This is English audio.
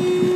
you.